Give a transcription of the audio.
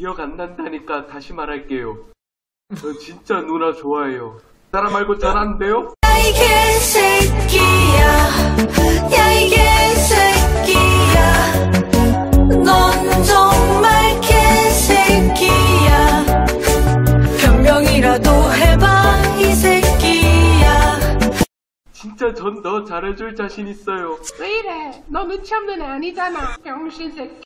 기억 안 난다니까 다시 말할게요. 저 진짜 누나 좋아해요. 사람 말고 잘하는데요? 야 이게 새끼야 야 이게 새끼야 넌 정말 개새끼야 변명이라도 해봐 이 새끼야 진짜 전 너 잘해줄 자신 있어요. 왜 이래? 너 눈치 없는 애 아니잖아. 병신 새끼.